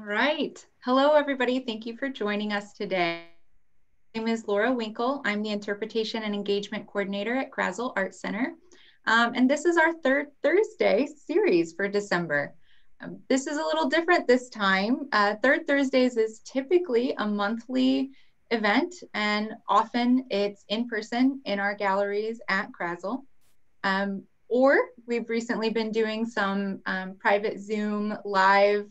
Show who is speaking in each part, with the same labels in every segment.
Speaker 1: All right. Hello, everybody. Thank you for joining us today. My name is Laura Winkle. I'm the Interpretation and Engagement Coordinator at Krasl Art Center. Um, and this is our third Thursday series for December. Um, this is a little different this time. Uh, third Thursdays is typically a monthly event, and often it's in person in our galleries at Krasl. Um, or we've recently been doing some um, private Zoom live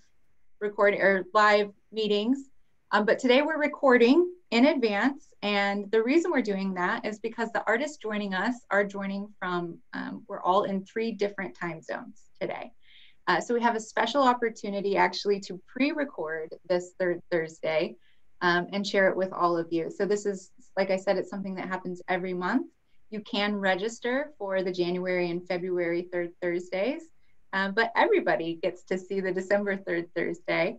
Speaker 1: recording or live meetings. Um, but today we're recording in advance. And the reason we're doing that is because the artists joining us are joining from, um, we're all in three different time zones today. Uh, so we have a special opportunity actually to pre-record this third Thursday um, and share it with all of you. So this is, like I said, it's something that happens every month. You can register for the January and February third Thursdays, um, but everybody gets to see the December third Thursday.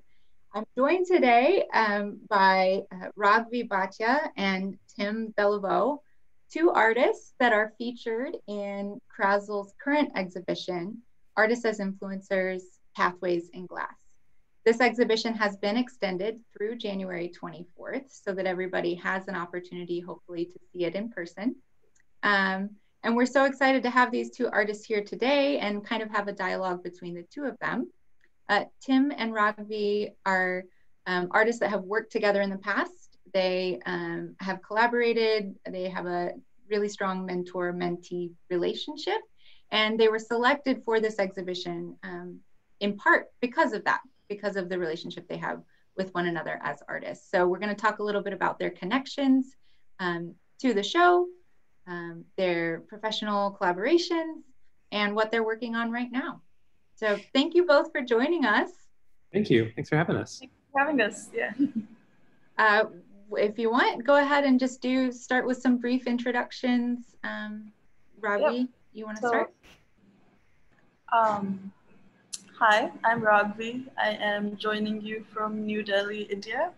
Speaker 1: I'm joined today um, by uh, Raghvi Bhatia and Tim Belliveau, two artists that are featured in Krasl's current exhibition, Artists as Influencers, Pathways in Glass. This exhibition has been extended through January 24th so that everybody has an opportunity, hopefully, to see it in person. Um, and we're so excited to have these two artists here today and kind of have a dialogue between the two of them. Uh, Tim and Raghvi are um, artists that have worked together in the past. They um, have collaborated, they have a really strong mentor mentee relationship, and they were selected for this exhibition um, in part because of that, because of the relationship they have with one another as artists. So, we're going to talk a little bit about their connections um, to the show, um, their professional collaborations, and what they're working on right now. So thank you both for joining us.
Speaker 2: Thank you. Thanks for having us.
Speaker 3: Thanks for having us. Yeah.
Speaker 1: Uh, if you want, go ahead and just do start with some brief introductions. Um, Raghvi, yep. you want to so, start?
Speaker 3: Um, hi, I'm Raghvi. I am joining you from New Delhi, India.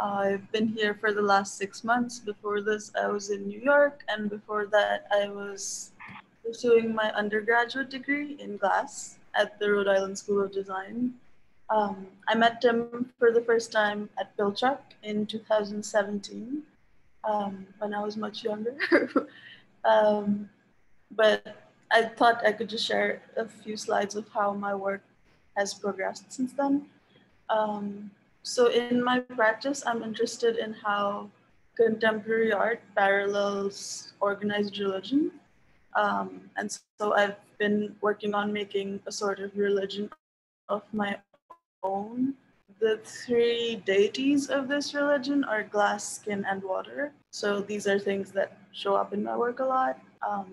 Speaker 3: I've been here for the last six months. Before this, I was in New York, and before that, I was pursuing my undergraduate degree in glass at the Rhode Island School of Design. Um, I met Tim for the first time at Pilchuck in 2017 um, when I was much younger. um, but I thought I could just share a few slides of how my work has progressed since then. Um, so in my practice, I'm interested in how contemporary art parallels organized religion. Um, and so I've been working on making a sort of religion of my own. The three deities of this religion are glass, skin, and water. So these are things that show up in my work a lot. Um,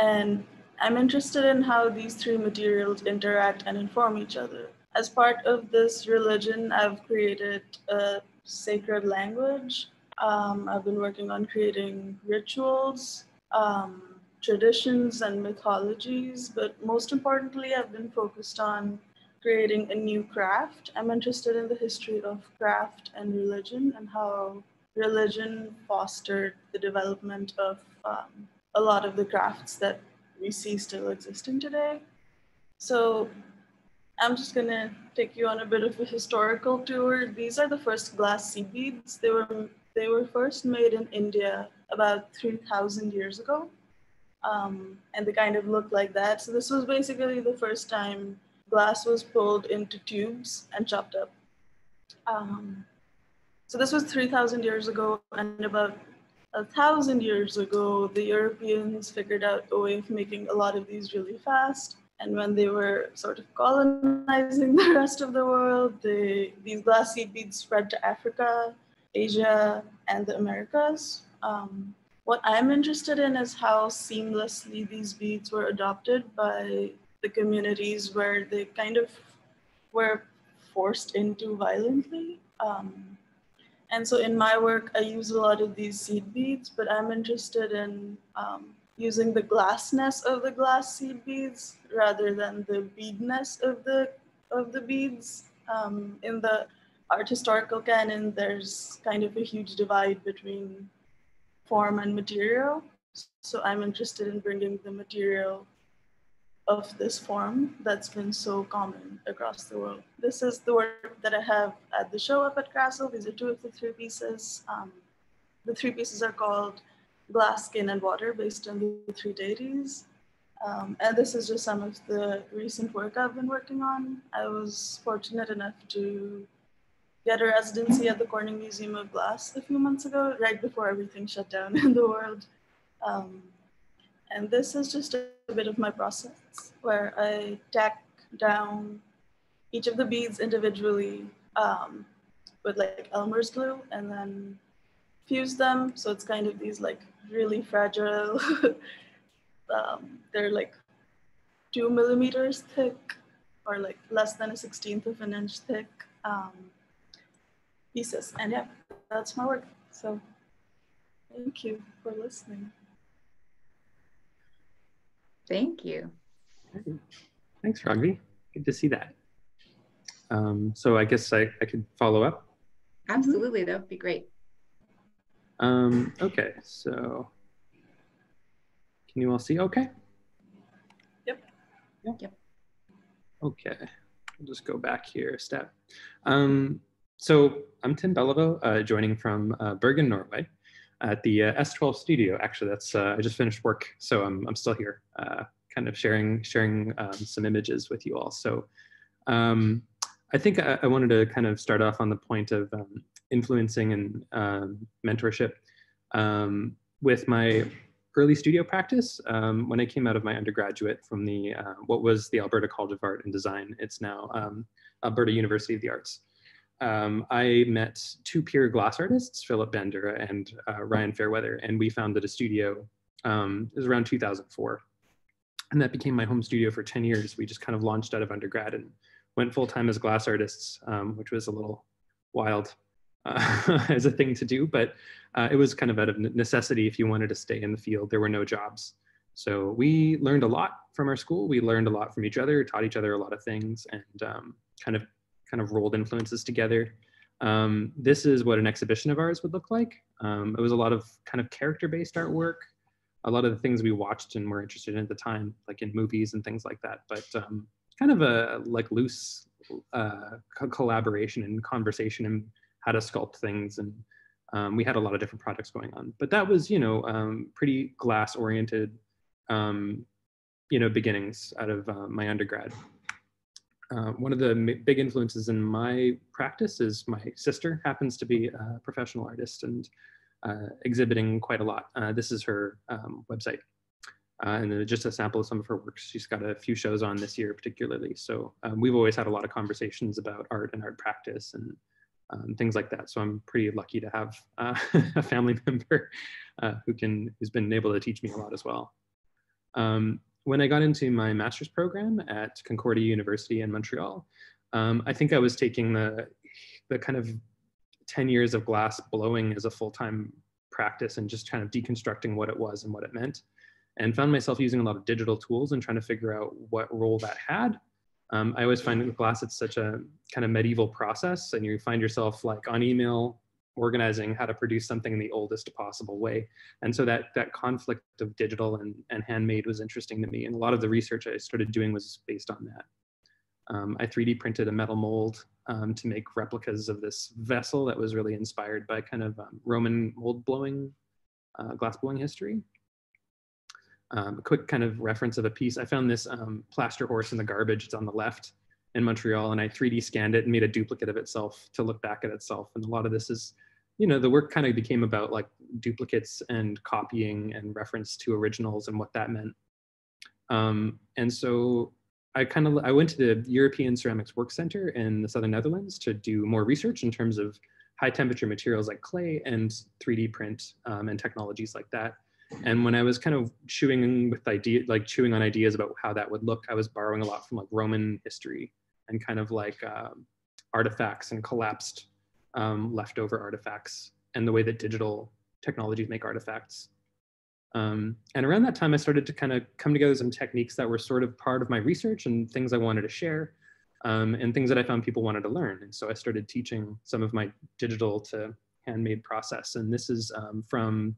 Speaker 3: and I'm interested in how these three materials interact and inform each other. As part of this religion, I've created a sacred language. Um, I've been working on creating rituals um, traditions and mythologies, but most importantly, I've been focused on creating a new craft. I'm interested in the history of craft and religion and how religion fostered the development of um, a lot of the crafts that we see still existing today. So I'm just gonna take you on a bit of a historical tour. These are the first glass seed beads. They were they were first made in India about 3,000 years ago. Um, and they kind of look like that. So this was basically the first time glass was pulled into tubes and chopped up. Um, so this was 3,000 years ago, and about a thousand years ago, the Europeans figured out a way of making a lot of these really fast. And when they were sort of colonizing the rest of the world, they, these glass seed beads spread to Africa, Asia, and the Americas. Um, what I'm interested in is how seamlessly these beads were adopted by the communities where they kind of were forced into violently. Um, and so in my work, I use a lot of these seed beads, but I'm interested in um, using the glassness of the glass seed beads rather than the beadness of the of the beads. Um, in the art historical canon, there's kind of a huge divide between form and material. So I'm interested in bringing the material of this form that's been so common across the world. This is the work that I have at the show up at Krasl. These are two of the three pieces. Um, the three pieces are called Glass, Skin, and Water based on the three deities. Um, and this is just some of the recent work I've been working on. I was fortunate enough to get a residency at the Corning Museum of Glass a few months ago, right before everything shut down in the world. Um, and this is just a, a bit of my process where I tack down each of the beads individually um, with like Elmer's glue and then fuse them. So it's kind of these like really fragile, um, they're like two millimeters thick or like less than a 16th of an inch thick um, pieces. And yeah, that's my work. So thank you for listening.
Speaker 1: Thank you.
Speaker 2: Thanks, Raghvi. Good to see that. Um, so I guess I, I could follow up.
Speaker 1: Absolutely, that would be great.
Speaker 2: Um, okay, so can you all see okay?
Speaker 3: Yep.
Speaker 2: Yep.
Speaker 1: Yep.
Speaker 2: Okay, I'll just go back here a step. Um, so I'm Tim Belliveau, uh, joining from uh, Bergen, Norway at the uh, S12 studio. Actually, that's uh, I just finished work, so I'm, I'm still here, uh, kind of sharing sharing um, some images with you all. So um, I think I, I, wanted to kind of start off on the point of um, influencing and um, mentorship um, with my early studio practice. Um, when I came out of my undergraduate from the uh, what was the Alberta College of Art and Design, it's now Alberta University of the Arts um, I met two peer glass artists, Philip Bandura and uh, Ryan Fairweather, and we founded a studio. Um, it was around 2004. And that became my home studio for 10 years. We just kind of launched out of undergrad and went full time as glass artists, um, which was a little wild uh, as a thing to do, but uh, it was kind of out of necessity if you wanted to stay in the field. There were no jobs. So we learned a lot from our school. We learned a lot from each other, taught each other a lot of things, and um, kind of kind of rolled influences together. Um, this is what an exhibition of ours would look like. Um, it was a lot of kind of character-based artwork, a lot of the things we watched and were interested in at the time, like in movies and things like that. But um, kind of a like loose uh, co collaboration and conversation and how to sculpt things. And um, we had a lot of different projects going on. But that was, you know, um, pretty glass-oriented, um, you know, beginnings out of uh, my undergrad. Uh, one of the big influences in my practice is my sister happens to be a professional artist and uh, exhibiting quite a lot. Uh, this is her um, website. Uh, and just a sample of some of her works. She's got a few shows on this year particularly. So um, we've always had a lot of conversations about art and art practice and um, things like that. So I'm pretty lucky to have uh, a family member who can, who's been able to teach me a lot as well. Um, when I got into my master's program at Concordia University in Montreal, um, I think I was taking the, the kind of 10 years of glass blowing as a full-time practice and just kind of deconstructing what it was and what it meant and found myself using a lot of digital tools and trying to figure out what role that had. Um, I always find glass, it's such a kind of medieval process and you find yourself like on email organizing how to produce something in the oldest possible way. And so that that conflict of digital and, and handmade was interesting to me. And a lot of the research I started doing was based on that. Um, I 3D printed a metal mold um, to make replicas of this vessel that was really inspired by kind of um, Roman mold blowing, uh, glass blowing history. Um, a quick kind of reference of a piece. I found this um, plaster horse in the garbage. It's on the left in Montreal and I 3D scanned it and made a duplicate of itself to look back at itself. And a lot of this is, you know, the work kind of became about like duplicates and copying and reference to originals and what that meant. Um, and so I kind of, I went to the European Ceramics Work Center in the Southern Netherlands to do more research in terms of high temperature materials like clay and 3D print um, and technologies like that. And when I was kind of chewing with idea, like chewing on ideas about how that would look, I was borrowing a lot from like Roman history and kind of like um, artifacts and collapsed um, leftover artifacts and the way that digital technologies make artifacts. Um, and around that time, I started to kind of come together some techniques that were sort of part of my research and things I wanted to share um, and things that I found people wanted to learn. And so I started teaching some of my digital to handmade process. And this is um, from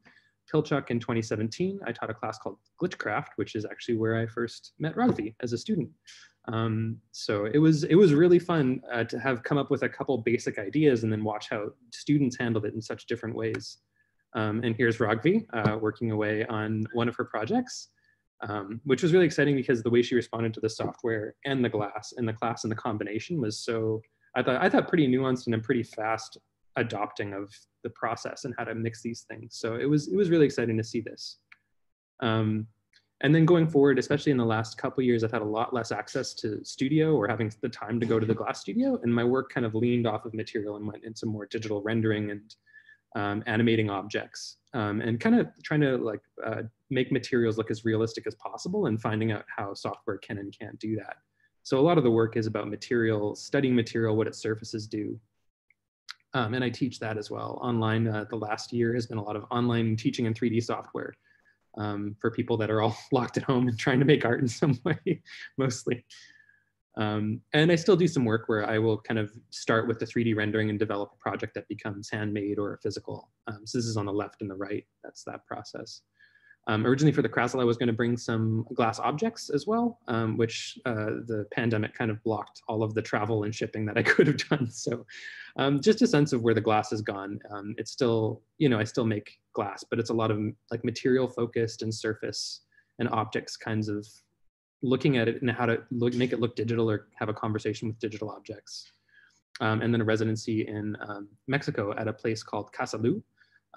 Speaker 2: Pilchuck in 2017, I taught a class called Glitchcraft, which is actually where I first met Raghvi as a student. Um, so it was it was really fun uh, to have come up with a couple basic ideas and then watch how students handled it in such different ways. Um, and here's Raghvi uh, working away on one of her projects, um, which was really exciting because the way she responded to the software and the glass and the class and the combination was so I thought I thought pretty nuanced and a pretty fast adopting of the process and how to mix these things. So it was it was really exciting to see this. Um, and then going forward, especially in the last couple years, I've had a lot less access to studio or having the time to go to the glass studio. And my work kind of leaned off of material and went into more digital rendering and um, animating objects um, and kind of trying to like uh, make materials look as realistic as possible and finding out how software can and can't do that. So a lot of the work is about material, studying material, what its surfaces do. Um, and I teach that as well. Online, uh, the last year has been a lot of online teaching in 3D software um, for people that are all locked at home and trying to make art in some way, mostly. Um, and I still do some work where I will kind of start with the 3D rendering and develop a project that becomes handmade or physical. Um, so this is on the left and the right, that's that process. Um, originally for the Krasl, I was going to bring some glass objects as well, um, which uh, the pandemic kind of blocked all of the travel and shipping that I could have done. So um, just a sense of where the glass has gone. Um, it's still, you know, I still make glass, but it's a lot of like material focused and surface and optics kinds of looking at it and how to look, make it look digital or have a conversation with digital objects. Um, and then a residency in um, Mexico at a place called Casa Lü,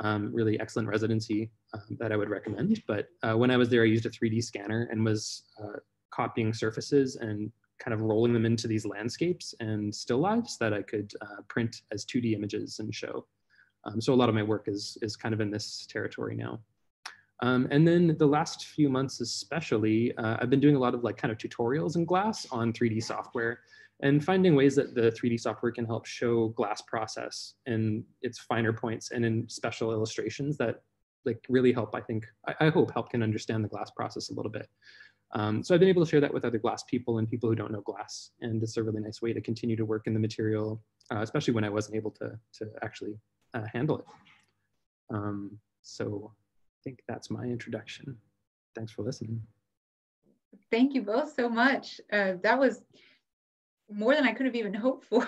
Speaker 2: um, really excellent residency um, that I would recommend. But uh, when I was there, I used a 3D scanner and was uh, copying surfaces and kind of rolling them into these landscapes and still lives that I could uh, print as 2D images and show. Um, so a lot of my work is, is kind of in this territory now. Um, and then the last few months especially, uh, I've been doing a lot of like kind of tutorials in Glass on 3D software and finding ways that the 3D software can help show glass process and its finer points and in special illustrations that like really help, I think, I, I hope help can understand the glass process a little bit. Um, so I've been able to share that with other glass people and people who don't know glass. And it's a really nice way to continue to work in the material, uh, especially when I wasn't able to, to actually uh, handle it. Um, so I think that's my introduction. Thanks for listening.
Speaker 1: Thank you both so much. Uh, that was more than I could have even hoped for.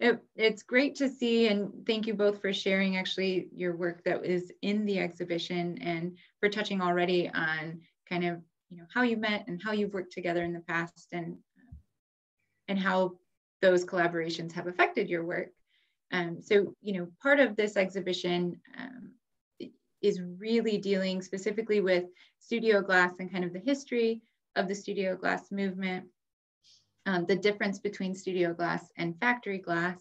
Speaker 1: It, it's great to see, and thank you both for sharing actually your work that is in the exhibition and for touching already on kind of you know how you met and how you've worked together in the past and and how those collaborations have affected your work. Um, so you know part of this exhibition um, is really dealing specifically with studio glass and kind of the history of the studio glass movement um, the difference between studio glass and factory glass,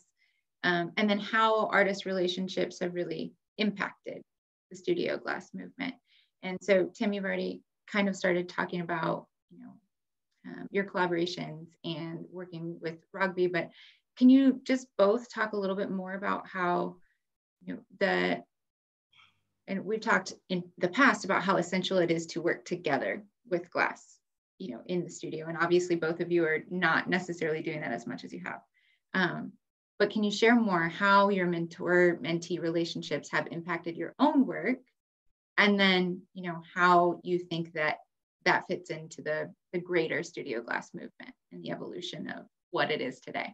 Speaker 1: um, and then how artist relationships have really impacted the studio glass movement. And so, Tim, you've already kind of started talking about, you know, um, your collaborations and working with Raghvi, but can you just both talk a little bit more about how, you know, the and we've talked in the past about how essential it is to work together with glass you know in the studio. And obviously both of you are not necessarily doing that as much as you have. Um, but can you share more how your mentor mentee relationships have impacted your own work? And then you know how you think that that fits into the the greater studio glass movement and the evolution of what it is today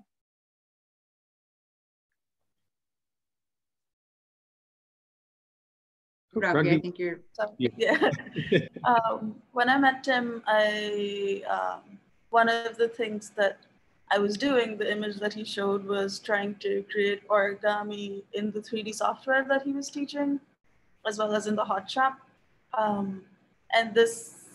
Speaker 1: Raghvi, I think you're.
Speaker 3: Yeah. yeah. um, when I met Tim, I um, one of the things that I was doing, the image that he showed was trying to create origami in the 3D software that he was teaching, as well as in the hot shop. Um, and this,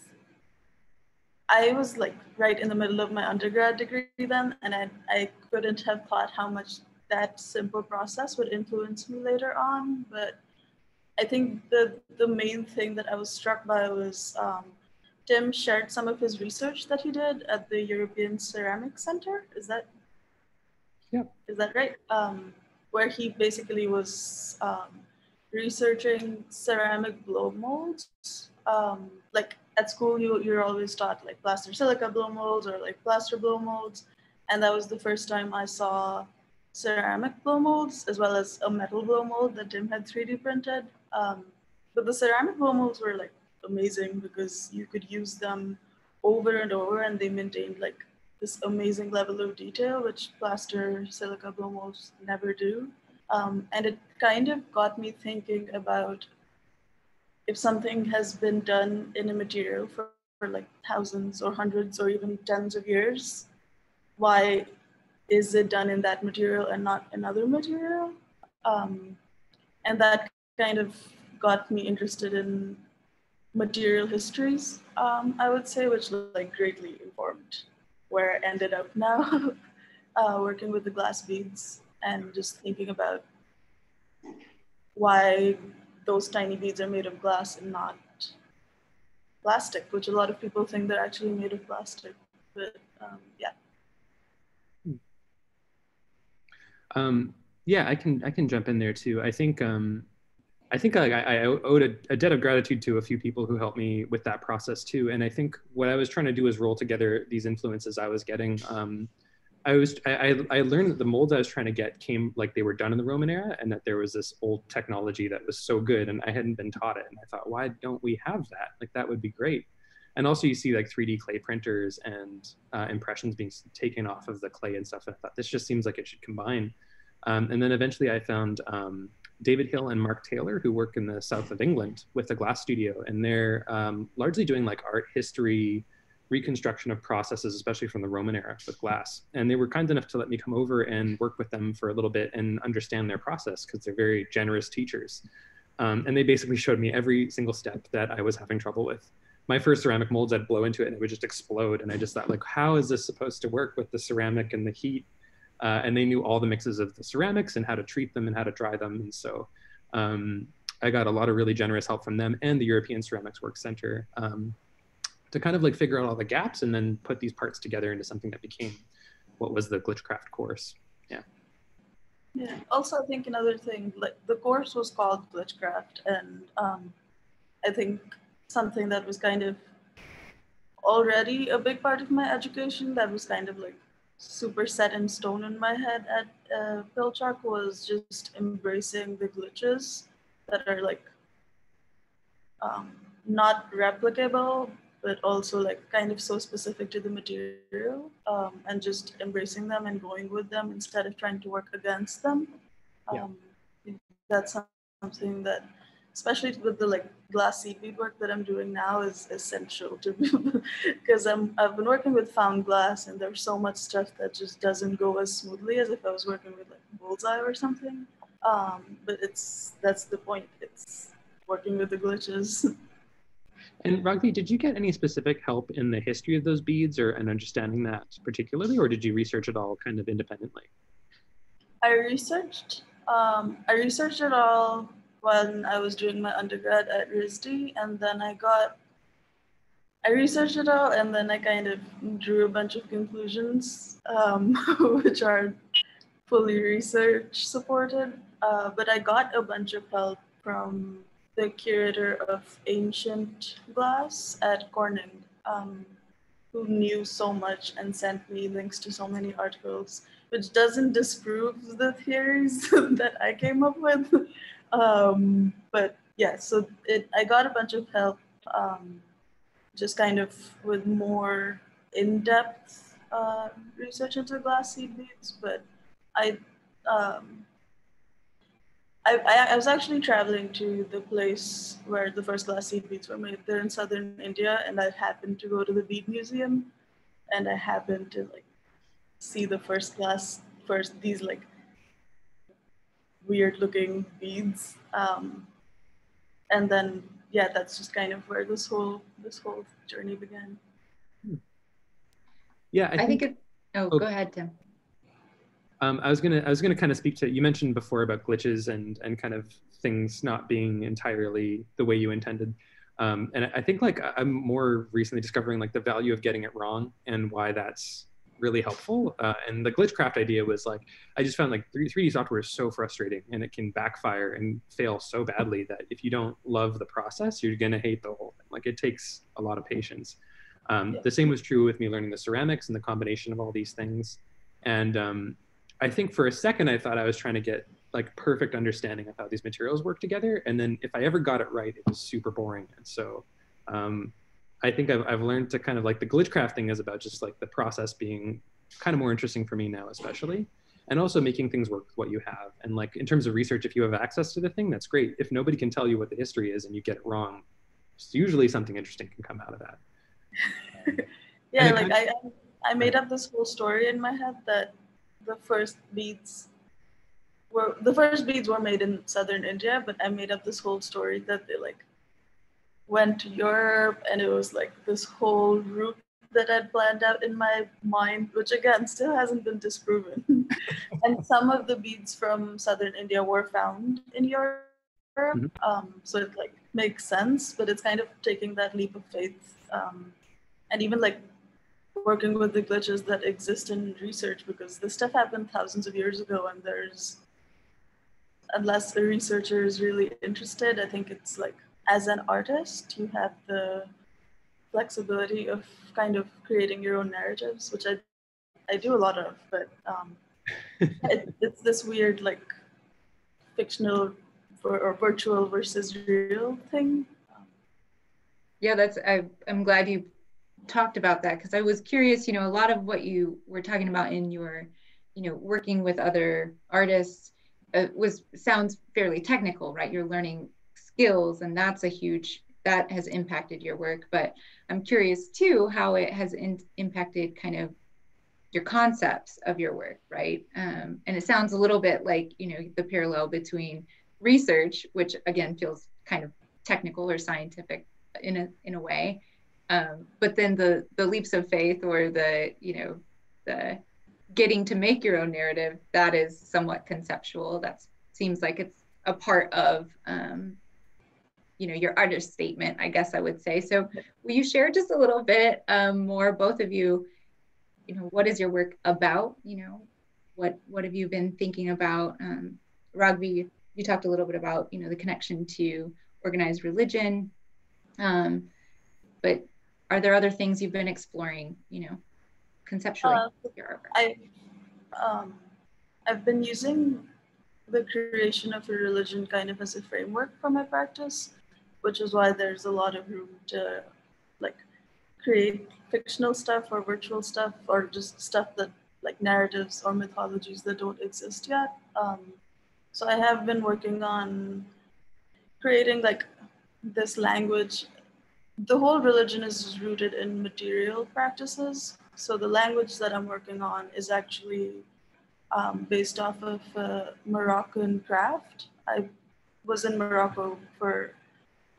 Speaker 3: I was like right in the middle of my undergrad degree then, and I, I couldn't have thought how much that simple process would influence me later on. But I think the the main thing that I was struck by was um, Tim shared some of his research that he did at the European Ceramic Center. Is that?
Speaker 2: Yeah.
Speaker 3: Is that right? Um, where he basically was um, researching ceramic blow molds. Um, like at school, you you're always taught like plaster silica blow molds or like plaster blow molds, and that was the first time I saw ceramic blow molds as well as a metal blow mold that Tim had 3D printed. Um, but the ceramic molds were like amazing because you could use them over and over and they maintained like this amazing level of detail, which plaster silica molds never do. Um, and it kind of got me thinking about if something has been done in a material for, for like thousands or hundreds or even tens of years, why is it done in that material and not another material? Um, and that kind of got me interested in material histories, um, I would say, which like greatly informed where I ended up now, uh, working with the glass beads and just thinking about why those tiny beads are made of glass and not plastic, which a lot of people think they're actually made of plastic. But um, yeah.
Speaker 2: Um, yeah, I can I can jump in there too. I think um, I think I, I owed a, a, debt of gratitude to a few people who helped me with that process too. And I think what I was trying to do is roll together these influences I was getting. Um, I was I, I learned that the molds I was trying to get came like they were done in the Roman era, and that there was this old technology that was so good, and I hadn't been taught it. And I thought, why don't we have that? Like that would be great. And also, you see like 3D clay printers and uh, impressions being taken off of the clay and stuff. And I thought this just seems like it should combine. Um, and then eventually, I found um, David Hill and Mark Taylor, who work in the south of England with a Glass Studio, and they're um, largely doing like art history reconstruction of processes, especially from the Roman era with glass. And they were kind enough to let me come over and work with them for a little bit and understand their process because they're very generous teachers. Um, and they basically showed me every single step that I was having trouble with. My first ceramic molds, I'd blow into it and it would just explode. And I just thought, like, how is this supposed to work with the ceramic and the heat uh, and they knew all the mixes of the ceramics and how to treat them and how to dry them. And so um, I got a lot of really generous help from them and the European Ceramics Work Center um, to kind of like figure out all the gaps and then put these parts together into something that became what was the Glitchcraft course. Yeah.
Speaker 3: Yeah. Also, I think another thing, like the course was called Glitchcraft, and um, I think something that was kind of already a big part of my education that was kind of like super set in stone in my head at uh, Pilchuck was just embracing the glitches that are like um, not replicable, but also like kind of so specific to the material um, and just embracing them and going with them instead of trying to work against them. Um, yeah. That's something that especially with the like glass seed bead work that I'm doing now is essential to because I'm I've been working with found glass and there's so much stuff that just doesn't go as smoothly as if I was working with like bullseye or something. Um, but it's that's the point. It's working with the glitches.
Speaker 2: And Raghvi, did you get any specific help in the history of those beads or and understanding that particularly, or did you research it all kind of independently?
Speaker 3: I researched. Um, I researched it all when I was doing my undergrad at RISD, and then I got, I researched it all, and then I kind of drew a bunch of conclusions, um, which are fully research supported. Uh, but I got a bunch of help from the curator of ancient glass at Corning, um, who knew so much and sent me links to so many articles, which doesn't disprove the theories that I came up with, um, but yeah, so it I got a bunch of help, um, just kind of with more in-depth uh, research into glass seed beads. But I, um, I, I, I was actually traveling to the place where the first glass seed beads were made. They're in southern India, and I happened to go to the bead museum, and I happened to like see the first glass first these like weird looking beads. Um, and then, yeah, that's just kind of where this whole, this whole journey began.
Speaker 2: Yeah,
Speaker 1: I, I think, think it, oh, oh, go ahead, Tim.
Speaker 2: Um, I was gonna I was gonna kind of speak to you mentioned before about glitches and and kind of things not being entirely the way you intended. Um, and I think like I'm more recently discovering like the value of getting it wrong and why that's really helpful. Uh, and the glitchcraft idea was like, I just found like 3, d software is so frustrating and it can backfire and fail so badly that if you don't love the process, you're going to hate the whole thing. Like it takes a lot of patience. Um, yeah. The same was true with me learning the ceramics and the combination of all these things. And um, I think for a second, I thought I was trying to get like perfect understanding of how these materials work together. And then if I ever got it right, it was super boring. And so um, I think I've, I've learned to kind of like the glitch crafting is about just like the process being kind of more interesting for me now, especially. And also making things work with what you have. And like in terms of research, if you have access to the thing, that's great. If nobody can tell you what the history is and you get it wrong, usually something interesting can come out of that.
Speaker 3: yeah, like I, I made up this whole story in my head that the first beads were the first beads were made in southern India, but I made up this whole story that they like went to Europe and it was like this whole route that I'd planned out in my mind, which again still hasn't been disproven. and some of the beads from southern India were found in Europe. Mm-hmm. Um, so it like makes sense, but it's kind of taking that leap of faith. Um, and even like working with the glitches that exist in research because this stuff happened thousands of years ago and there's unless the researcher is really interested i think it's like as an artist you have the flexibility of kind of creating your own narratives which i i do a lot of but um it, it's this weird like fictional or virtual versus real thing
Speaker 1: yeah that's I, i'm glad you talked about that because I was curious, you know, a lot of what you were talking about in your, you know, working with other artists uh, was sounds fairly technical, right? You're learning skills and that's a huge that has impacted your work, but I'm curious too how it has in, impacted kind of your concepts of your work, right? Um, and it sounds a little bit like, you know, the parallel between research, which again feels kind of technical or scientific in a in a way, um, but then the the leaps of faith or the you know the getting to make your own narrative that is somewhat conceptual that seems like it's a part of um, you know your artist statement i guess i would say. So will you share just a little bit um, more both of you you know what is your work about? You know what what have you been thinking about? Um, Raghvi, you talked a little bit about you know the connection to organized religion. Um, but are there other things you've been exploring, you know, conceptually? Uh,
Speaker 3: I, um, I've been using the creation of a religion kind of as a framework for my practice, which is why there's a lot of room to like create fictional stuff or virtual stuff or just stuff that like narratives or mythologies that don't exist yet. Um, so I have been working on creating like this language the whole religion is rooted in material practices. So the language that I'm working on is actually um, based off of uh, Moroccan craft. I was in Morocco for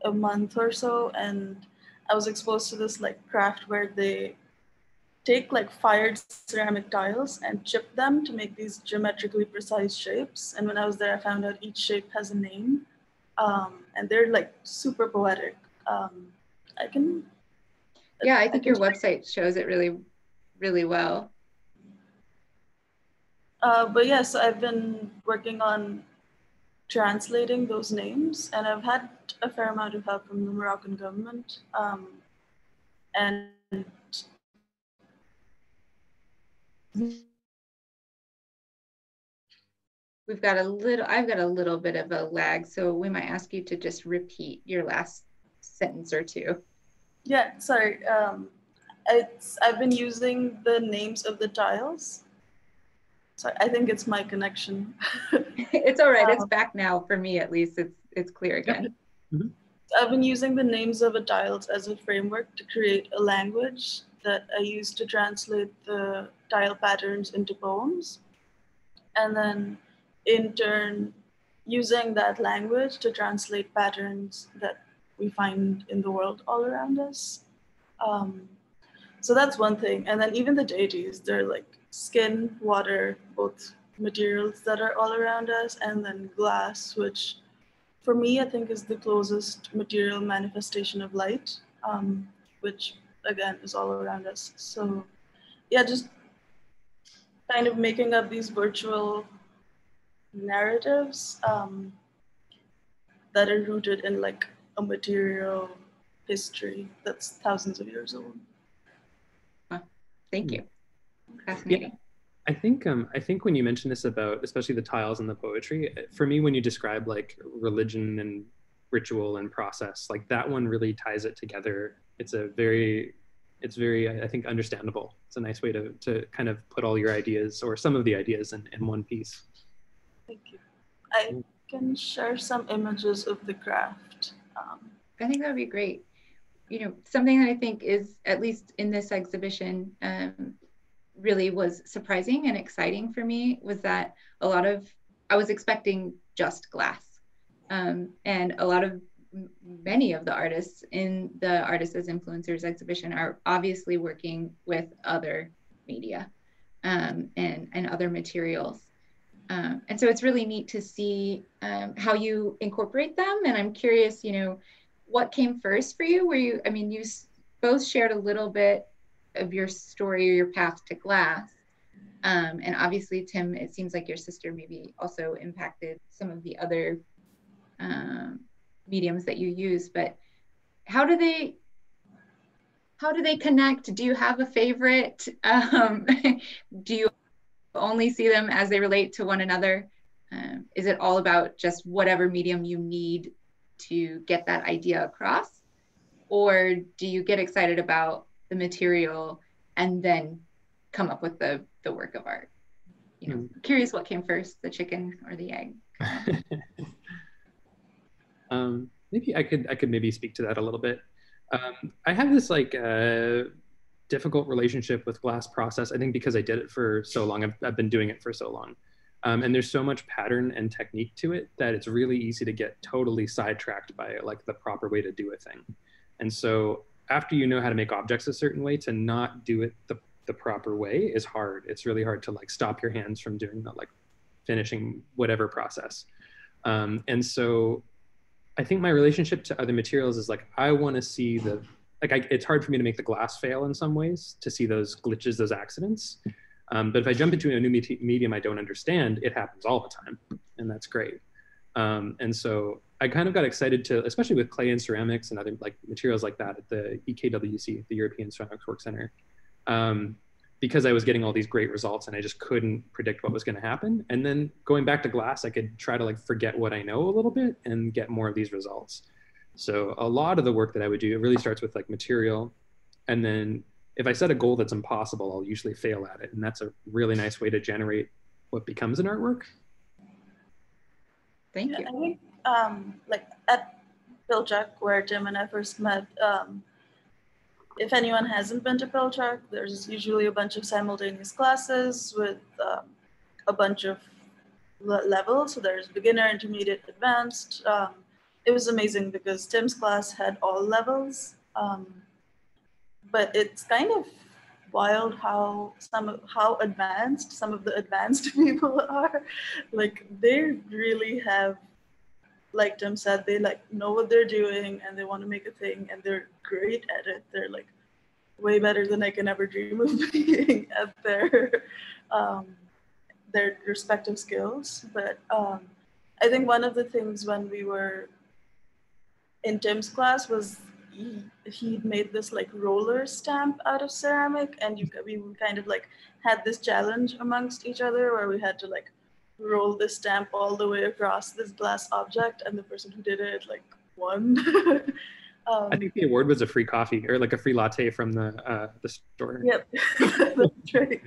Speaker 3: a month or so, and I was exposed to this like craft where they take like fired ceramic tiles and chip them to make these geometrically precise shapes. And when I was there, I found out each shape has a name, um, and they're like super poetic. Um, I can.
Speaker 1: Yeah, I think I your website shows it really, really well.
Speaker 3: Uh, but yes, I've been working on translating those names, and I've had a fair amount of help from the Moroccan government. Um, and
Speaker 1: we've got a little, I've got a little bit of a lag, so we might ask you to just repeat your last sentence or two.
Speaker 3: Yeah, sorry. Um, it's I've been using the names of the tiles. Sorry, I think it's my connection.
Speaker 1: it's all right. Um, it's back now for me at least. It's it's clear again.
Speaker 3: Mm-hmm. I've been using the names of the tiles as a framework to create a language that I use to translate the tile patterns into poems. And then in turn, using that language to translate patterns that we find in the world all around us. Um, so that's one thing. And then even the deities, they're like skin, water, both materials that are all around us, and then glass, which for me, I think is the closest material manifestation of light, um, which again is all around us. So yeah, just kind of making up these virtual narratives um, that are rooted in like a material history that's thousands of years old.
Speaker 1: Thank you. Fascinating.
Speaker 2: Yeah. I think um, I think when you mentioned this about especially the tiles and the poetry, for me when you describe like religion and ritual and process, like that one really ties it together. It's a very it's very I think understandable. It's a nice way to to kind of put all your ideas or some of the ideas in, in one piece.
Speaker 3: Thank you. I can share some images of the craft. Um,
Speaker 1: I think that would be great. You know, something that I think is at least in this exhibition um, really was surprising and exciting for me was that a lot of I was expecting just glass, um, and a lot of many of the artists in the Artists as Influencers exhibition are obviously working with other media um, and and other materials. Um, and so it's really neat to see um, how you incorporate them. And I'm curious, you know, what came first for you? Were you, I mean, you both shared a little bit of your story or your path to glass. Um, and obviously, Tim, it seems like your sister maybe also impacted some of the other um, mediums that you use. But how do they how do they connect? Do you have a favorite? Um, do you only see them as they relate to one another? Um, is it all about just whatever medium you need to get that idea across? Or do you get excited about the material and then come up with the the work of art. You know mm. curious what came first the chicken or the egg?
Speaker 2: Um, maybe i could i could maybe speak to that a little bit. Um, i have this like uh, difficult relationship with glass process i think because i did it for so long. I've, I've been doing it for so long. Um, and there's so much pattern and technique to it that it's really easy to get totally sidetracked by like the proper way to do a thing. And so after you know how to make objects a certain way to not do it the, the proper way is hard. It's really hard to like stop your hands from doing the like finishing whatever process. Um, and so i think my relationship to other materials is like i want to see the like I, it's hard for me to make the glass fail in some ways to see those glitches those accidents. Um, but if i jump into a new medium i don't understand it happens all the time and that's great. Um, and so I kind of got excited to, especially with clay and ceramics and other like materials like that at the EKWC, the European Ceramics Work Center, um, because I was getting all these great results and I just couldn't predict what was going to happen. And then going back to glass, I could try to like forget what I know a little bit and get more of these results. So a lot of the work that I would do, it really starts with like material. And then if I set a goal that's impossible, I'll usually fail at it. And that's a really nice way to generate what becomes an artwork.
Speaker 1: Thank you.
Speaker 3: Um, like at Pilchuck, where Tim and I first met, um, if anyone hasn't been to Pilchuck, there's usually a bunch of simultaneous classes with um, a bunch of le levels. So there's beginner, intermediate, advanced. Um, it was amazing because Tim's class had all levels, um, but it's kind of wild how some of how advanced some of the advanced people are like they really have like Tim said, they like know what they're doing and they want to make a thing and they're great at it. They're like way better than I can ever dream of being at their um, their respective skills. But um, I think one of the things when we were in Tim's class was he, he made this like roller stamp out of ceramic and you we kind of like had this challenge amongst each other where we had to like roll the stamp all the way across this glass object, and the person who did it like won.
Speaker 2: um, I think the award was a free coffee or like a free latte from the uh, the store.
Speaker 3: Yep, that's right.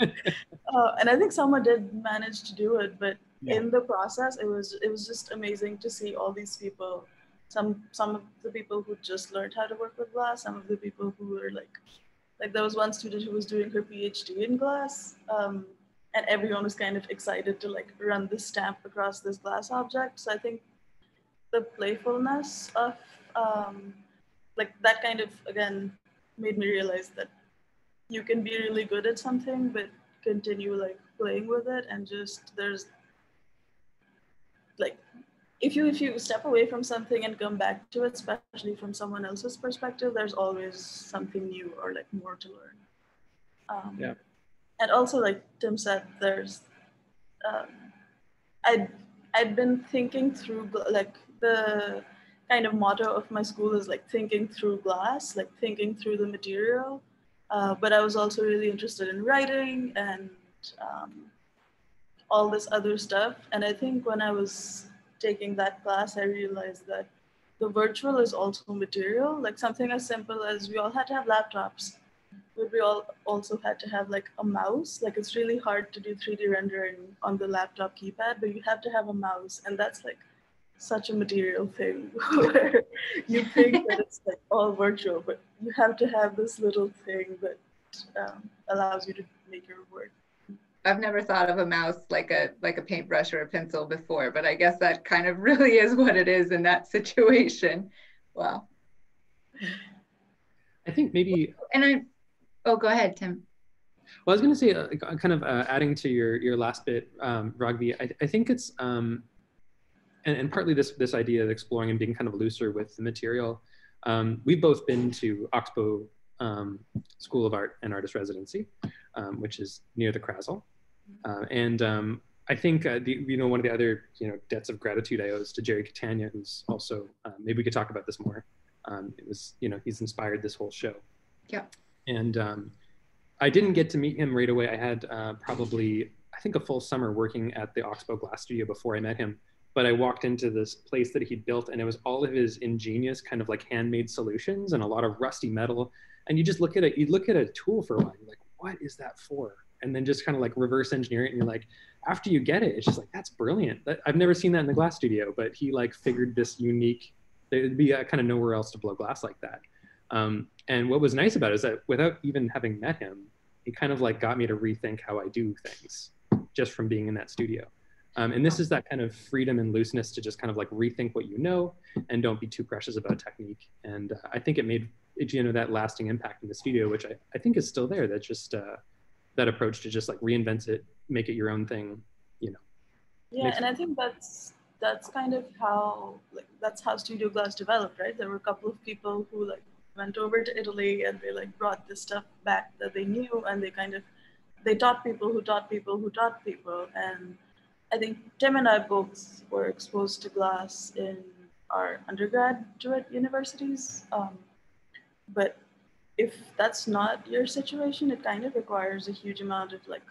Speaker 3: uh, and I think someone did manage to do it, but yeah. in the process, it was it was just amazing to see all these people. Some some of the people who just learned how to work with glass, some of the people who were like, like there was one student who was doing her PhD in glass. Um, and everyone was kind of excited to like run the stamp across this glass object. So I think the playfulness of um, like that kind of again made me realize that you can be really good at something, but continue like playing with it and just there's like if you if you step away from something and come back to it, especially from someone else's perspective, there's always something new or like more to learn. Um,
Speaker 2: yeah
Speaker 3: and also like Tim said, there's um, I'd I'd been thinking through like the kind of motto of my school is like thinking through glass, like thinking through the material. Uh, but I was also really interested in writing and um, all this other stuff. And I think when I was taking that class, I realized that the virtual is also material, like something as simple as we all had to have laptops, but we all also had to have like a mouse. Like it's really hard to do 3D rendering on the laptop keypad, but you have to have a mouse. And that's like such a material thing where you think that it's like all virtual, but you have to have this little thing that um, allows you to make your work
Speaker 1: I've never thought of a mouse like a like a paintbrush or a pencil before, but I guess that kind of really is what it is in that situation. Wow.
Speaker 2: I think maybe.
Speaker 1: And I, oh, go ahead, Tim.
Speaker 2: Well, I was going to say, uh, kind of uh, adding to your your last bit, um, Raghvi. I, I think it's, um, and, and partly this this idea of exploring and being kind of looser with the material. Um, we've both been to Oxbow um, School of Art and Artist Residency, um, which is near the Krasl. Uh, and um, I think uh, the, you know one of the other you know debts of gratitude I owe is to Jerry Catania, who's also uh, maybe we could talk about this more. Um, it was you know he's inspired this whole show.
Speaker 1: Yeah.
Speaker 2: And um, I didn't get to meet him right away. I had uh, probably I think a full summer working at the Oxbow Glass Studio before I met him. But I walked into this place that he'd built, and it was all of his ingenious kind of like handmade solutions and a lot of rusty metal. And you just look at it, you look at a tool for a while, you're like, what is that for? and then just kind of like reverse engineer it and you're like after you get it it's just like that's brilliant that, i've never seen that in the glass studio but he like figured this unique there'd be a, kind of nowhere else to blow glass like that um, and what was nice about it is that without even having met him he kind of like got me to rethink how i do things just from being in that studio um, and this is that kind of freedom and looseness to just kind of like rethink what you know and don't be too precious about technique and uh, i think it made you know that lasting impact in the studio which i, I think is still there that just uh, that approach to just like reinvent it, make it your own thing, you know.
Speaker 3: Yeah, and I think that's that's kind of how like that's how Studio Glass developed, right? There were a couple of people who like went over to Italy and they like brought this stuff back that they knew and they kind of they taught people who taught people who taught people and I think Tim and I both were exposed to glass in our undergraduate universities. Um, but if that's not your situation, it kind of requires a huge amount of like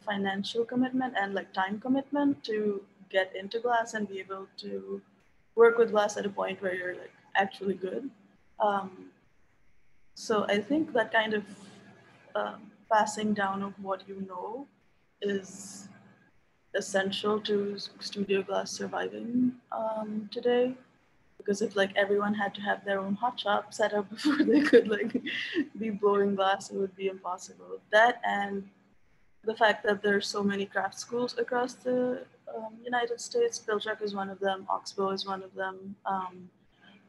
Speaker 3: financial commitment and like time commitment to get into glass and be able to work with glass at a point where you're like actually good. Um, so I think that kind of um, passing down of what you know is essential to studio glass surviving um, today because if like everyone had to have their own hot shop set up before they could like be blowing glass, it would be impossible. That and the fact that there's so many craft schools across the um, United States. Pilchuck is one of them. Oxbow is one of them. Um,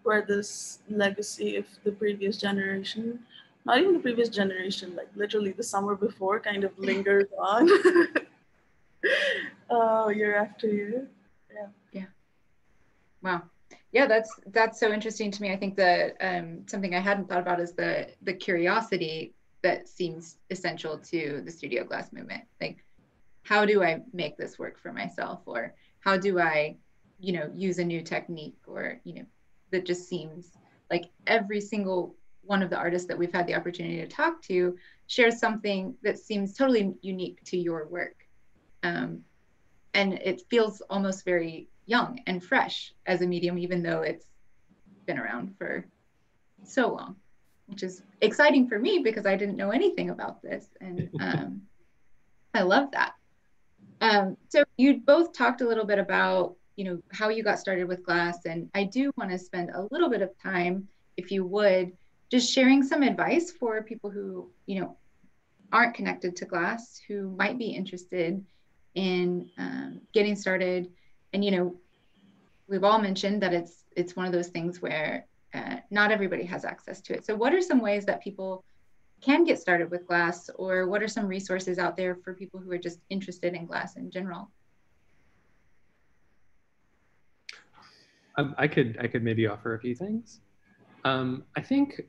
Speaker 3: where this legacy of the previous generation, not even the previous generation, like literally the summer before, kind of lingers on. oh, year after year. Yeah.
Speaker 1: Yeah. Wow yeah that's that's so interesting to me i think that um, something i hadn't thought about is the the curiosity that seems essential to the studio glass movement like how do i make this work for myself or how do i you know use a new technique or you know that just seems like every single one of the artists that we've had the opportunity to talk to shares something that seems totally unique to your work um, and it feels almost very young and fresh as a medium, even though it's been around for so long, which is exciting for me because I didn't know anything about this. And um, I love that. Um, so you both talked a little bit about, you know, how you got started with glass. And I do want to spend a little bit of time, if you would, just sharing some advice for people who, you know, aren't connected to glass, who might be interested in um, getting started. And you know we've all mentioned that it's it's one of those things where uh, not everybody has access to it. So what are some ways that people can get started with glass or what are some resources out there for people who are just interested in glass in general
Speaker 2: um, i could i could maybe offer a few things um, i think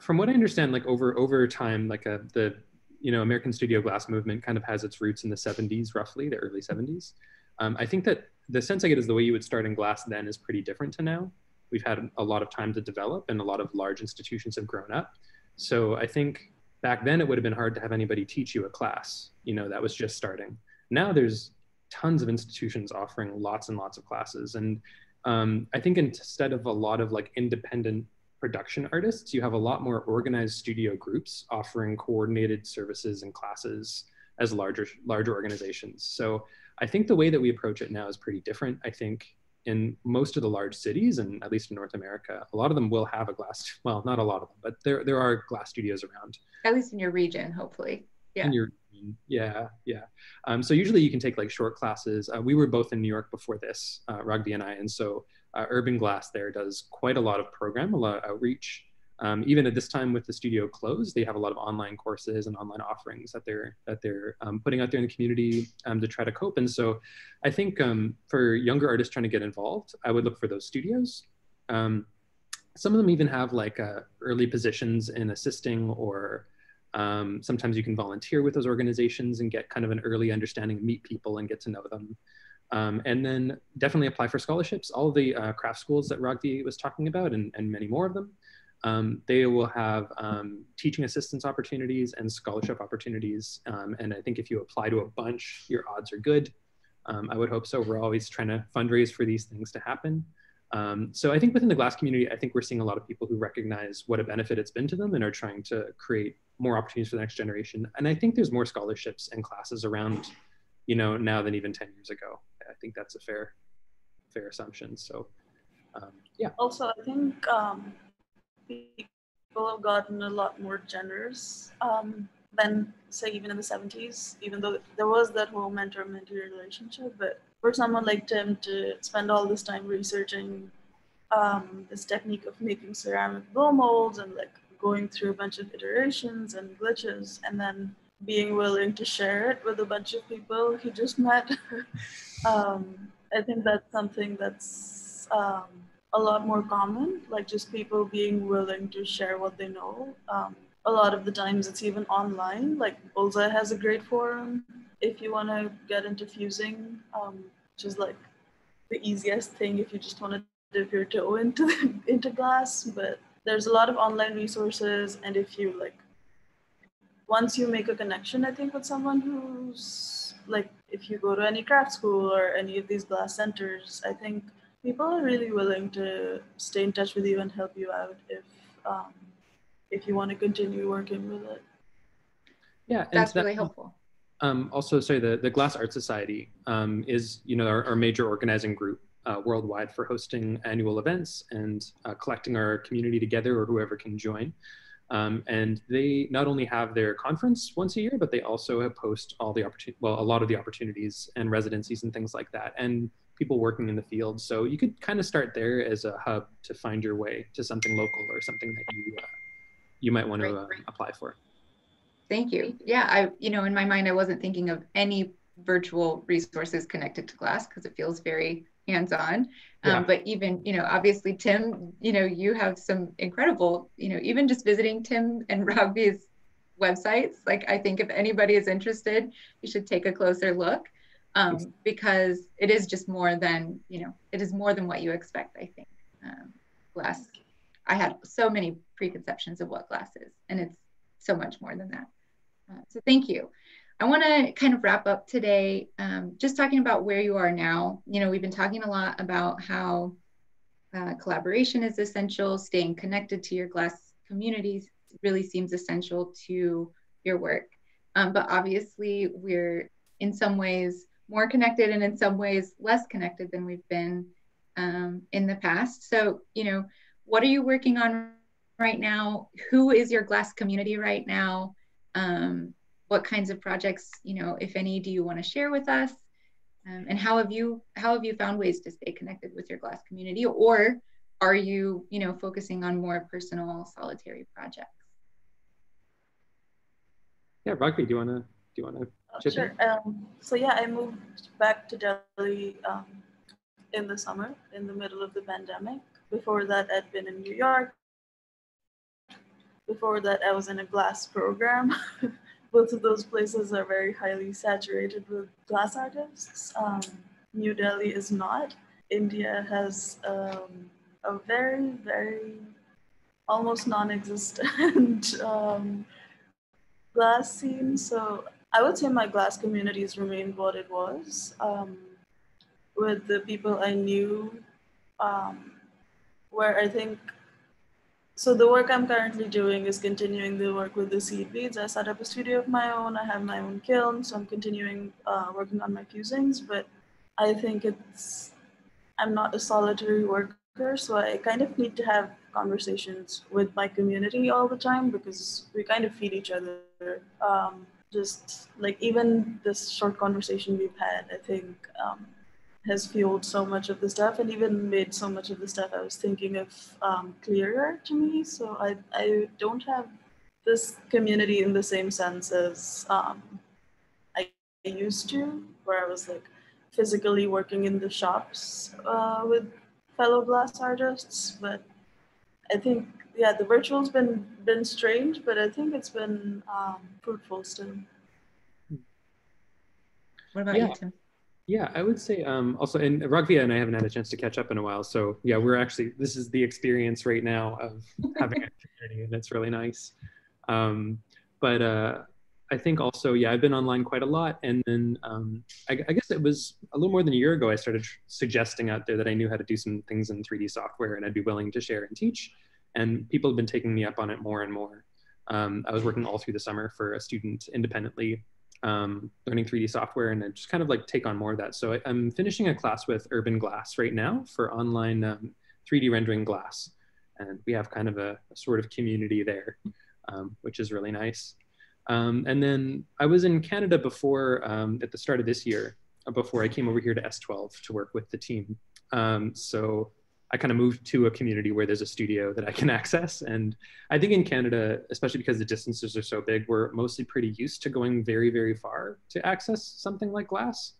Speaker 2: from what i understand like over over time like a, uh, the you know american studio glass movement kind of has its roots in the 70s roughly the early 70s um, I think that the sense I get is the way you would start in glass then is pretty different to now. We've had a lot of time to develop and a lot of large institutions have grown up. So I think back then it would have been hard to have anybody teach you a class, you know, that was just starting. Now there's tons of institutions offering lots and lots of classes. And um, I think instead of a lot of like independent production artists, you have a lot more organized studio groups offering coordinated services and classes as larger larger organizations. So I think the way that we approach it now is pretty different. I think in most of the large cities, and at least in North America, a lot of them will have a glass. Well, not a lot of them, but there there are glass studios around.
Speaker 1: At least in your region, hopefully.
Speaker 2: Yeah. In your yeah, yeah. Um, so usually you can take like short classes. Uh, we were both in New York before this, uh, and I, and so uh, Urban Glass there does quite a lot of program, a lot of outreach. Um, even at this time with the studio closed, they have a lot of online courses and online offerings that they're that they're um, putting out there in the community um, to try to cope. And so, I think um, for younger artists trying to get involved, I would look for those studios. Um, some of them even have like uh, early positions in assisting or um, sometimes you can volunteer with those organizations and get kind of an early understanding, meet people and get to know them. Um, and then definitely apply for scholarships. All the uh, craft schools that Raghvi was talking about and, and many more of them, um, they will have um, teaching assistance opportunities and scholarship opportunities. Um, and I think if you apply to a bunch, your odds are good. Um, I would hope so. We're always trying to fundraise for these things to happen. Um, so I think within the glass community, I think we're seeing a lot of people who recognize what a benefit it's been to them and are trying to create more opportunities for the next generation. And I think there's more scholarships and classes around, you know, now than even 10 years ago. I think that's a fair, fair assumption. So, um, yeah.
Speaker 3: Also, I think um, people have gotten a lot more generous um, than, say, even in the 70s, even though there was that whole mentor-mentee relationship. But for someone like Tim to spend all this time researching um, this technique of making ceramic blow molds and like going through a bunch of iterations and glitches and then being willing to share it with a bunch of people he just met. um, I think that's something that's um, a lot more common, like just people being willing to share what they know. Um, a lot of the times it's even online, like Bullseye has a great forum if you want to get into fusing, um, which is like the easiest thing if you just want to dip your toe into, into glass. But there's a lot of online resources and if you like once you make a connection i think with someone who's like if you go to any craft school or any of these glass centers i think people are really willing to stay in touch with you and help you out if um, if you want to continue working with it
Speaker 2: yeah
Speaker 1: that's that, really helpful
Speaker 2: um, also sorry the, the glass art society um, is you know our, our major organizing group uh, worldwide for hosting annual events and uh, collecting our community together or whoever can join. Um, and they not only have their conference once a year, but they also post all the opportunity, well, a lot of the opportunities and residencies and things like that, and people working in the field. So you could kind of start there as a hub to find your way to something local or something that you uh, you might want to uh, apply for.
Speaker 1: Thank you. Yeah, I you know in my mind I wasn't thinking of any virtual resources connected to glass because it feels very hands-on. Yeah. um, but even you know obviously tim you know you have some incredible you know even just visiting tim and Raghvi's websites like i think if anybody is interested you should take a closer look um, because it is just more than you know it is more than what you expect i think. Um, glass i had so many preconceptions of what glass is and it's so much more than that uh, so thank you I want to kind of wrap up today um, just talking about where you are now. You know, we've been talking a lot about how uh, collaboration is essential, staying connected to your glass communities really seems essential to your work. Um, but obviously, we're in some ways more connected and in some ways less connected than we've been um, in the past. So, you know, what are you working on right now? Who is your glass community right now? Um, what kinds of projects, you know, if any, do you want to share with us? Um, and how have you how have you found ways to stay connected with your glass community, or are you, you know, focusing on more personal, solitary projects?
Speaker 2: Yeah, Raghvi, do you wanna do you wanna
Speaker 3: uh, Sure. Um, so yeah, I moved back to Delhi um, in the summer, in the middle of the pandemic. Before that, I'd been in New York. Before that, I was in a glass program. both of those places are very highly saturated with glass artists. Um, New Delhi is not. India has um, a very, very almost non-existent um, glass scene. So I would say my glass communities remained what it was. Um, with the people I knew, um, where I think so the work I'm currently doing is continuing the work with the seed beads. I set up a studio of my own. I have my own kiln, so I'm continuing uh, working on my fusings. But I think it's I'm not a solitary worker, so I kind of need to have conversations with my community all the time because we kind of feed each other. Um, just like even this short conversation we've had, I think um, has fueled so much of the stuff and even made so much of the stuff I was thinking of um, clearer to me. So I, I don't have this community in the same sense as um, I used to, where I was like physically working in the shops uh, with fellow glass artists. But I think, yeah, the virtual's been been strange, but I think it's been um, fruitful still.
Speaker 1: What about yeah. you, Tim?
Speaker 2: Yeah, I would say um, also, and Ragvia and I haven't had a chance to catch up in a while. So yeah, we're actually, this is the experience right now of having a community and it's really nice. Um, but uh, I think also, yeah, I've been online quite a lot. And then um, I, I, guess it was a little more than a year ago, I started suggesting out there that I knew how to do some things in 3D software and I'd be willing to share and teach. And people have been taking me up on it more and more. Um, I was working all through the summer for a student independently um, learning 3D software and just kind of like take on more of that. So I, am finishing a class with Urban Glass right now for online um, 3D rendering glass. And we have kind of a, a sort of community there, um, which is really nice. Um, and then I was in Canada before, um, at the start of this year, uh, before I came over here to S12 to work with the team. Um, so I kind of moved to a community where there's a studio that I can access. And I think in Canada, especially because the distances are so big, we're mostly pretty used to going very, very far to access something like glass.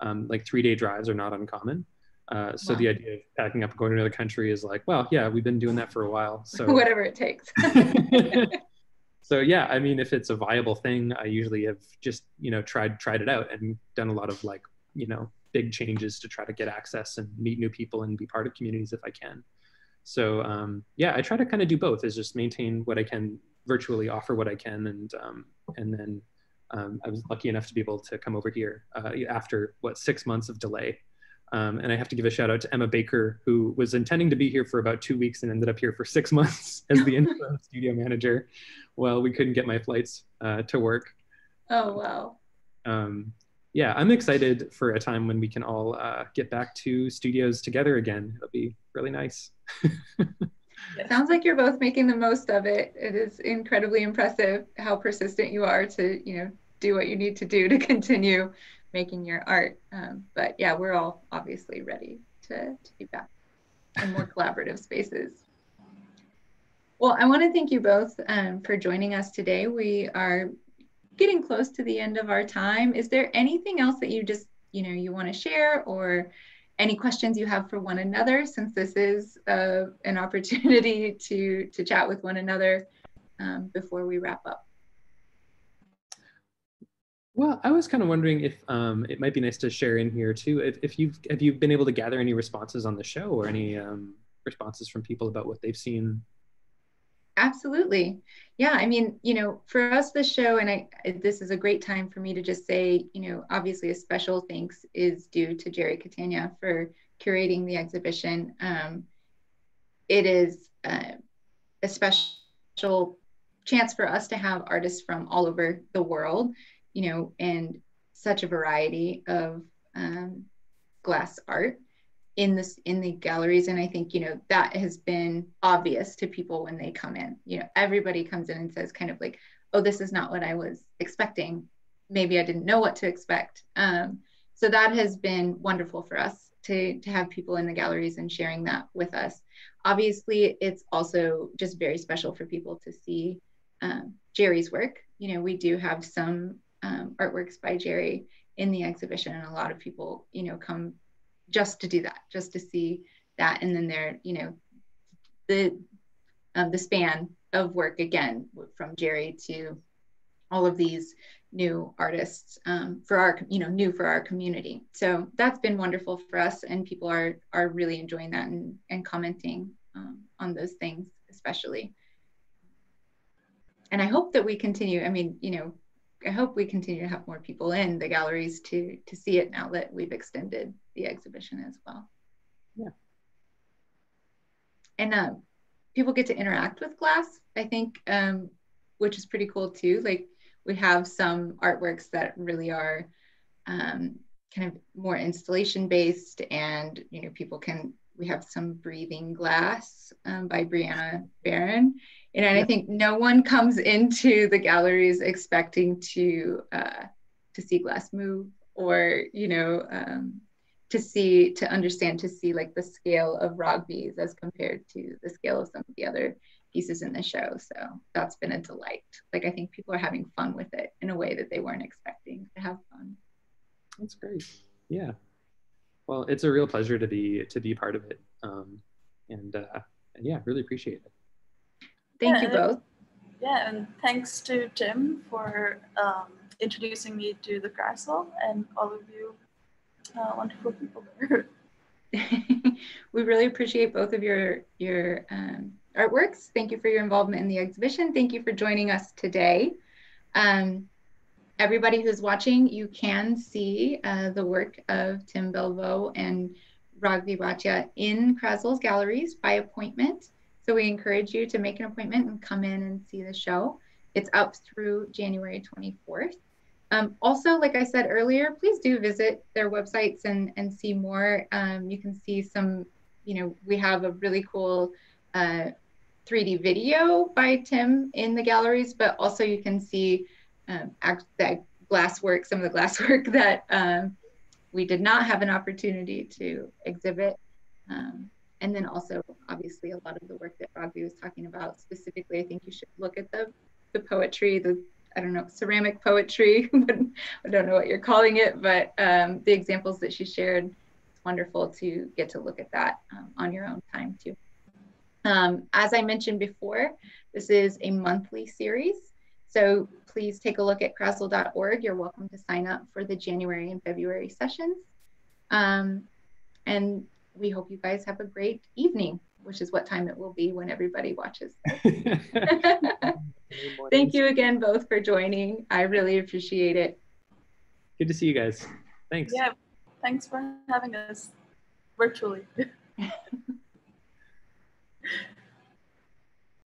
Speaker 2: Um, like three day drives are not uncommon. Uh, so wow. the idea of packing up and going to another country is like, well, yeah, we've been doing that for a while. So
Speaker 1: whatever it takes.
Speaker 2: so yeah, I mean, if it's a viable thing, I usually have just you know tried tried it out and done a lot of like you know big changes to try to get access and meet new people and be part of communities if I can. So um, yeah, I try to kind of do both is just maintain what I can virtually offer what I can. And, um, and then um, I was lucky enough to be able to come over here uh, after what, six months of delay. Um, and I have to give a shout out to Emma Baker, who was intending to be here for about two weeks and ended up here for six months as the interim studio manager. Well, we couldn't get my flights uh, to work.
Speaker 1: Oh, wow.
Speaker 2: Um, yeah, I'm excited for a time when we can all uh, get back to studios together again. It'll be really nice.
Speaker 1: it Sounds like you're both making the most of it. It is incredibly impressive how persistent you are to, you know, do what you need to do to continue making your art. Um, but yeah, we're all obviously ready to, to be back in more collaborative spaces. Well, I want to thank you both um, for joining us today. We are getting close to the end of our time. Is there anything else that you just, you know, you want to share or any questions you have for one another since this is uh, an opportunity to, to chat with one another um, before we wrap up?
Speaker 2: Well, I was kind of wondering if um, it might be nice to share in here too. If, if you've have you been able to gather any responses on the show or any um, responses from people about what they've seen
Speaker 1: Absolutely. Yeah. I mean, you know, for us, the show, and I, this is a great time for me to just say, you know, obviously a special thanks is due to Jerry Catania for curating the exhibition. Um, it is uh, a special chance for us to have artists from all over the world, you know, and such a variety of um, glass art in this in the galleries and i think you know that has been obvious to people when they come in. You know everybody comes in and says kind of like oh this is not what i was expecting. Maybe i didn't know what to expect. Um, so that has been wonderful for us to to have people in the galleries and sharing that with us. Obviously it's also just very special for people to see um, jerry's work. You know we do have some um, artworks by jerry in the exhibition and a lot of people you know come just to do that, just to see that. And then there, you know, the um, the span of work again from Jerry to all of these new artists um, for our you know new for our community so that's been wonderful for us and people are are really enjoying that and, and commenting um, on those things especially and I hope that we continue. I mean, you know, I hope we continue to have more people in the galleries to to see it now that we've extended the exhibition as well.
Speaker 2: Yeah.
Speaker 1: And uh, people get to interact with glass, I think, um, which is pretty cool too. Like we have some artworks that really are um, kind of more installation based, and you know, people can. We have some breathing glass um, by Brianna Barron, and I think no one comes into the galleries expecting to uh, to see glass move or you know um, to see to understand to see like the scale of Raghvi's as compared to the scale of some of the other pieces in the show. So that's been a delight. Like I think people are having fun with it in a way that they weren't expecting to have fun.
Speaker 2: That's great. Yeah. Well, it's a real pleasure to be to be part of it. Um, and, uh, and yeah, really appreciate it.
Speaker 1: Thank
Speaker 3: Yeah,
Speaker 1: you both.
Speaker 3: Yeah, and thanks to Tim for um, introducing me to the Krasl and all of you uh, wonderful people there.
Speaker 1: we really appreciate both of your your um, artworks. Thank you for your involvement in the exhibition. Thank you for joining us today. Um, everybody who's watching, you can see uh, the work of Tim Belliveau and Raghvi Bhatia in Krasl's galleries by appointment. So we encourage you to make an appointment and come in and see the show. It's up through January 24th. Um, also, like I said earlier, please do visit their websites and, and see more. Um, you can see some, you know, we have a really cool uh, 3D video by Tim in the galleries, but also you can see um, act, that glass work, some of the glass work that um, we did not have an opportunity to exhibit. Um, and then also, obviously, a lot of the work that Raghvi was talking about specifically, I think you should look at the, the poetry, the I don't know, ceramic poetry. I don't know what you're calling it, but um, the examples that she shared, it's wonderful to get to look at that um, on your own time too. Um, as I mentioned before, this is a monthly series. So please take a look at krasl.org. You're welcome to sign up for the January and February sessions. Um, and we hope you guys have a great evening, which is what time it will be when everybody watches. Thank you again both for joining. I really appreciate it.
Speaker 2: Good to see you guys. Thanks.
Speaker 3: Yeah, thanks for having us virtually.